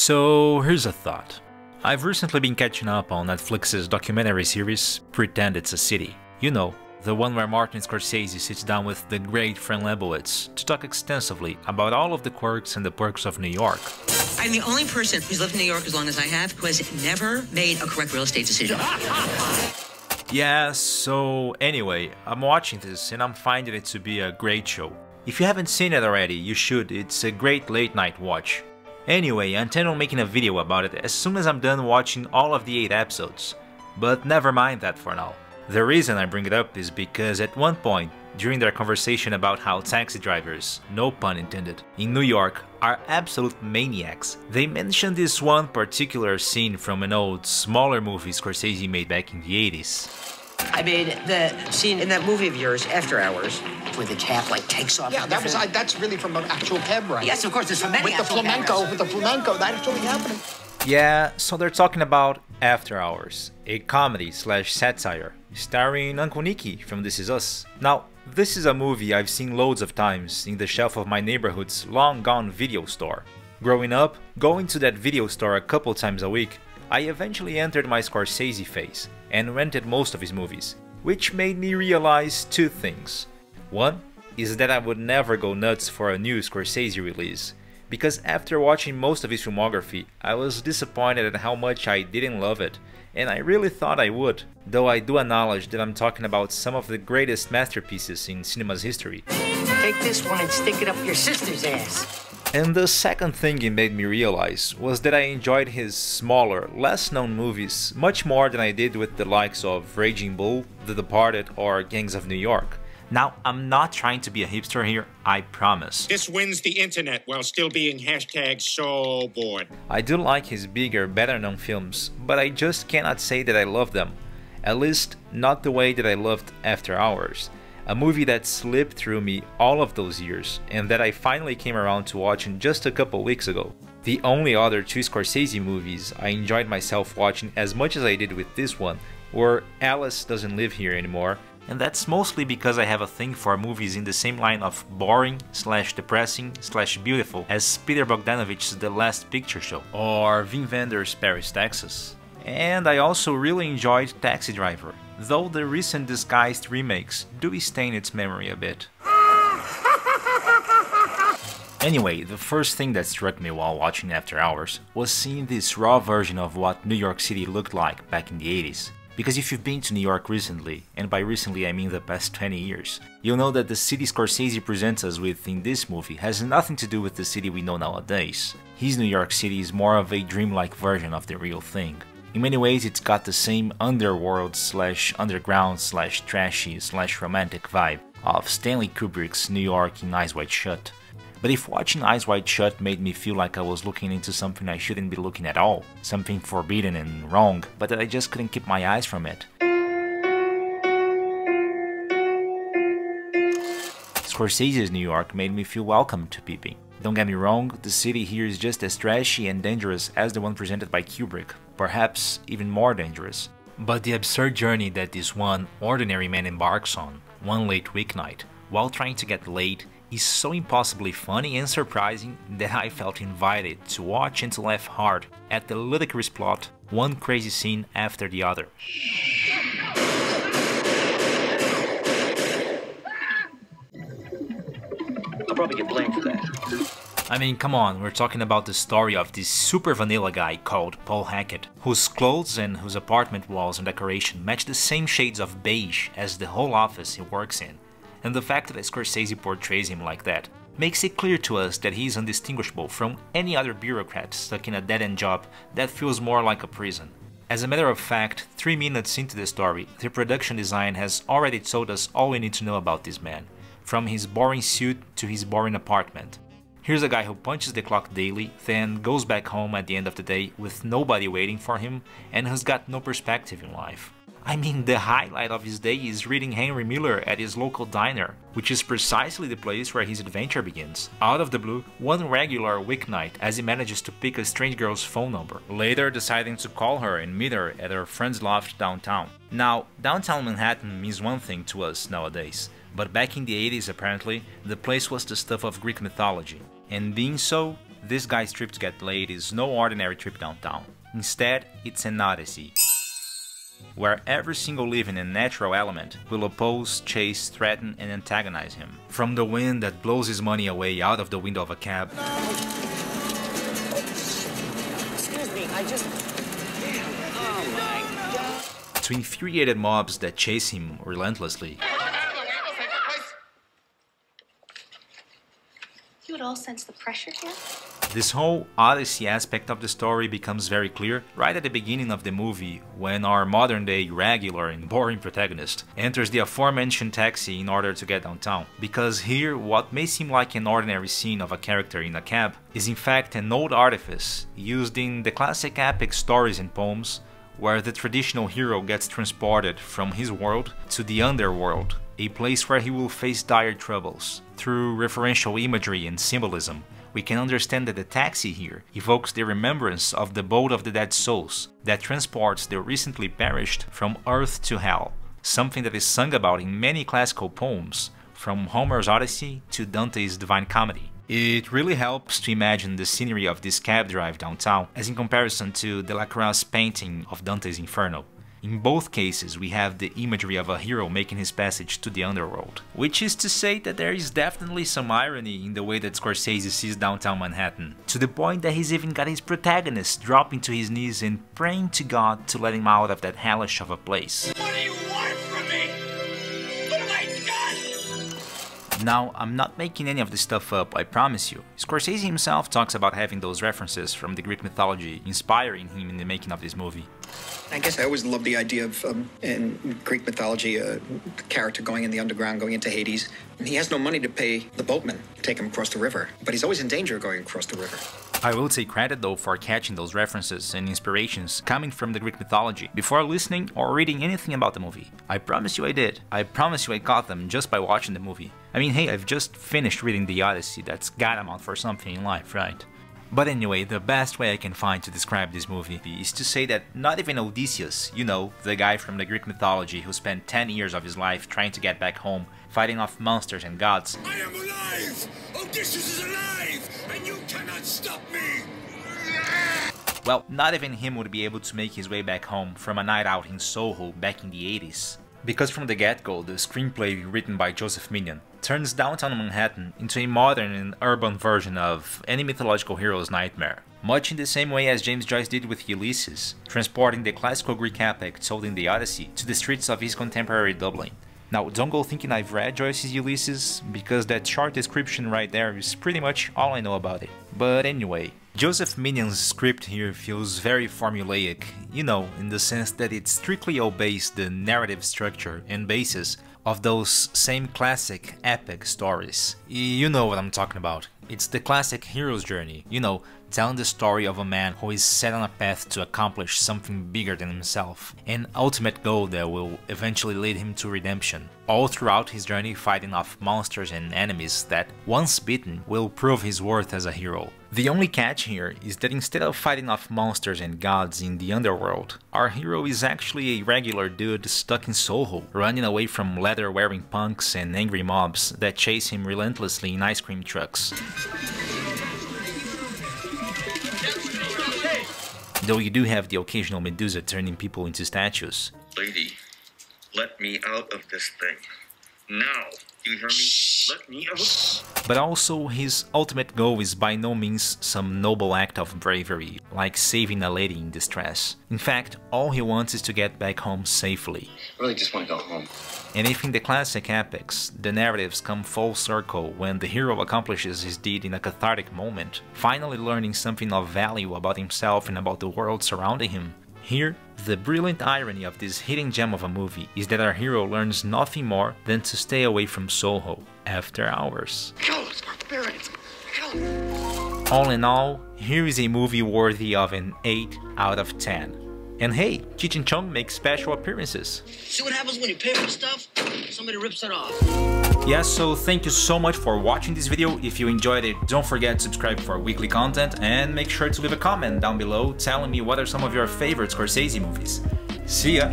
So here's a thought. I've recently been catching up on Netflix's documentary series, Pretend It's a City. You know, the one where Martin Scorsese sits down with the great Fran Lebowitz to talk extensively about all of the quirks and the perks of New York. I'm the only person who's lived in New York as long as I have who has never made a correct real estate decision. Yeah, so anyway, I'm watching this and I'm finding it to be a great show. If you haven't seen it already, you should, it's a great late night watch. Anyway, I intend on making a video about it as soon as I'm done watching all of the 8 episodes. But never mind that for now. The reason I bring it up is because at one point, during their conversation about how taxi drivers, no pun intended, in New York are absolute maniacs, they mentioned this one particular scene from an old, smaller movie Scorsese made back in the 80s. I mean, the scene in that movie of yours, After Hours, where the cab like takes off. Yeah, that was I, that's really from an actual cab ride. Yes, of course, it's from many with the flamenco, cameras. with the flamenco, that actually happening. Yeah, so they're talking about After Hours, a comedy slash satire, starring Uncle Nicky from This Is Us. Now, this is a movie I've seen loads of times in the shelf of my neighborhood's long gone video store. Growing up, going to that video store a couple times a week, I eventually entered my Scorsese phase and rented most of his movies, which made me realize two things. One is that I would never go nuts for a new Scorsese release, because after watching most of his filmography, I was disappointed at how much I didn't love it, and I really thought I would, though I do acknowledge that I'm talking about some of the greatest masterpieces in cinema's history. Take this one and stick it up your sister's ass. And the second thing it made me realize was that I enjoyed his smaller, less known movies much more than I did with the likes of Raging Bull, The Departed, or Gangs of New York. Now, I'm not trying to be a hipster here, I promise. This wins the internet while still being hashtag so bored. I do like his bigger, better known films, but I just cannot say that I love them. At least, not the way that I loved After Hours, a movie that slipped through me all of those years and that I finally came around to watching just a couple weeks ago. The only other two Scorsese movies I enjoyed myself watching as much as I did with this one were Alice Doesn't Live Here Anymore, and that's mostly because I have a thing for movies in the same line of boring slash depressing slash beautiful as Peter Bogdanovich's The Last Picture Show or Wim Wenders' Paris, Texas. And I also really enjoyed Taxi Driver, though the recent disguised remakes do stain its memory a bit. Anyway, the first thing that struck me while watching After Hours was seeing this raw version of what New York City looked like back in the 80s. Because if you've been to New York recently, and by recently I mean the past 20 years, you'll know that the city Scorsese presents us with in this movie has nothing to do with the city we know nowadays. His New York City is more of a dreamlike version of the real thing. In many ways, it's got the same underworld slash underground slash trashy slash romantic vibe of Stanley Kubrick's New York in Eyes Wide Shut. But if watching Eyes Wide Shut made me feel like I was looking into something I shouldn't be looking at all, something forbidden and wrong, but that I just couldn't keep my eyes from it, Scorsese's New York made me feel welcome to peeping. Don't get me wrong, the city here is just as trashy and dangerous as the one presented by Kubrick, perhaps even more dangerous. But the absurd journey that this one ordinary man embarks on, one late weeknight, while trying to get laid, is so impossibly funny and surprising that I felt invited to watch and to laugh hard at the ludicrous plot, one crazy scene after the other. Probably get blamed for that. I mean, come on, we're talking about the story of this super vanilla guy called Paul Hackett, whose clothes and whose apartment walls and decoration match the same shades of beige as the whole office he works in. And the fact that Scorsese portrays him like that makes it clear to us that he is undistinguishable from any other bureaucrat stuck in a dead end job that feels more like a prison. As a matter of fact, three minutes into the story, the production design has already told us all we need to know about this man, from his boring suit to his boring apartment. Here's a guy who punches the clock daily, then goes back home at the end of the day with nobody waiting for him, and who's got no perspective in life. I mean, the highlight of his day is reading Henry Miller at his local diner, which is precisely the place where his adventure begins. Out of the blue, one regular weeknight as he manages to pick a strange girl's phone number, later deciding to call her and meet her at her friend's loft downtown. Now, downtown Manhattan means one thing to us nowadays, but back in the 80s apparently, the place was the stuff of Greek mythology. And being so, this guy's trip to get laid is no ordinary trip downtown. Instead, it's an odyssey where every single living and natural element will oppose, chase, threaten, and antagonize him. From the wind that blows his money away out of the window of a cab. Excuse me, I just. Oh. To infuriated mobs that chase him relentlessly. You would all sense the pressure here? This whole Odyssey aspect of the story becomes very clear right at the beginning of the movie when our modern day regular and boring protagonist enters the aforementioned taxi in order to get downtown. Because here, what may seem like an ordinary scene of a character in a cab is in fact an old artifice used in the classic epic stories and poems where the traditional hero gets transported from his world to the underworld, a place where he will face dire troubles. Through referential imagery and symbolism, we can understand that the taxi here evokes the remembrance of the boat of the dead souls that transports the recently perished from earth to hell, something that is sung about in many classical poems, from Homer's Odyssey to Dante's Divine Comedy. It really helps to imagine the scenery of this cab drive downtown as in comparison to Delacroix's painting of Dante's Inferno. In both cases, we have the imagery of a hero making his passage to the underworld, which is to say that there is definitely some irony in the way that Scorsese sees downtown Manhattan, to the point that he's even got his protagonist dropping to his knees and praying to God to let him out of that hellish of a place. What do you want from me? What have I done? Now, I'm not making any of this stuff up, I promise you. Scorsese himself talks about having those references from the Greek mythology inspiring him in the making of this movie. I guess I always loved the idea of, um, in Greek mythology, a character going in the underground, going into Hades. And he has no money to pay the boatman to take him across the river, but he's always in danger going across the river. I will take credit though for catching those references and inspirations coming from the Greek mythology before listening or reading anything about the movie. I promise you I did. I promise you I caught them just by watching the movie. I mean, hey, I've just finished reading The Odyssey, that's gotta amount for something in life, right? But anyway, the best way I can find to describe this movie is to say that not even Odysseus, you know, the guy from the Greek mythology who spent 10 years of his life trying to get back home, fighting off monsters and gods. I am alive! Odysseus is alive! And you cannot stop me! Well, not even him would be able to make his way back home from a night out in Soho back in the 80s. Because from the get-go, the screenplay written by Joseph Minion turns downtown Manhattan into a modern and urban version of any mythological hero's nightmare. Much in the same way as James Joyce did with Ulysses, transporting the classical Greek epic told in the Odyssey to the streets of his contemporary Dublin. Now, don't go thinking I've read Joyce's Ulysses, because that short description right there is pretty much all I know about it. But anyway, Joseph Minion's script here feels very formulaic, you know, in the sense that it strictly obeys the narrative structure and basis of those same classic epic stories. You know what I'm talking about. It's the classic hero's journey, you know, telling the story of a man who is set on a path to accomplish something bigger than himself, an ultimate goal that will eventually lead him to redemption. All throughout his journey fighting off monsters and enemies that, once beaten, will prove his worth as a hero. The only catch here is that instead of fighting off monsters and gods in the underworld, our hero is actually a regular dude stuck in Soho, running away from leather-wearing punks and angry mobs that chase him relentlessly in ice cream trucks. Though you do have the occasional Medusa turning people into statues. Lady, let me out of this thing. Now. Do you hear me? Let me. But also, his ultimate goal is by no means some noble act of bravery, like saving a lady in distress. In fact, all he wants is to get back home safely. I really just want to go home. And if in the classic epics, the narratives come full circle when the hero accomplishes his deed in a cathartic moment, finally learning something of value about himself and about the world surrounding him, here, the brilliant irony of this hidden gem of a movie is that our hero learns nothing more than to stay away from Soho after hours. Kill those barbarians! Kill them! All in all, here is a movie worthy of an 8 out of 10. And hey, Cheech and Chong makes special appearances. See what happens when you pay for stuff? Somebody rips it off. Yeah, so thank you so much for watching this video. If you enjoyed it, don't forget to subscribe for weekly content and make sure to leave a comment down below telling me what are some of your favorite Scorsese movies. See ya!